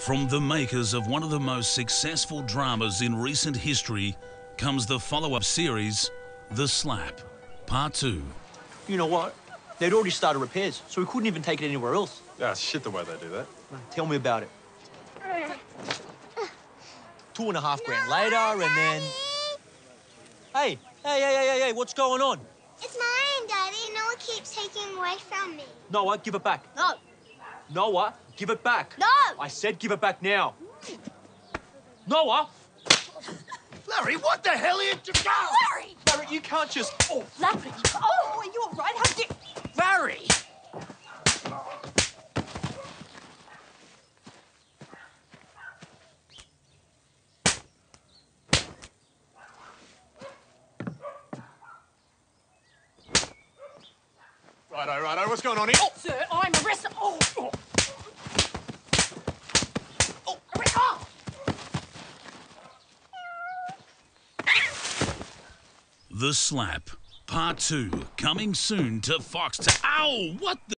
From the makers of one of the most successful dramas in recent history comes the follow up series, The Slap, Part 2. You know what? They'd already started repairs, so we couldn't even take it anywhere else. Yeah, shit the way they do that. Tell me about it. Two and a half grand later, and then. Hey, hey, hey, hey, hey, hey, what's going on? It's mine, Daddy. Noah keeps taking away from me. Noah, give it back. No. Noah, give it back. No. I said give it back now. Noah! Larry, what the hell are you doing? Larry! Larry, you can't just. Oh, Larry! Oh, are you all right? How did... Larry! Righto, righto. What's going on here? Oh, Sir, I'm arrested. Oh! Oh! oh. arre- oh. The Slap, Part 2, coming soon to Fox. Ow! What the?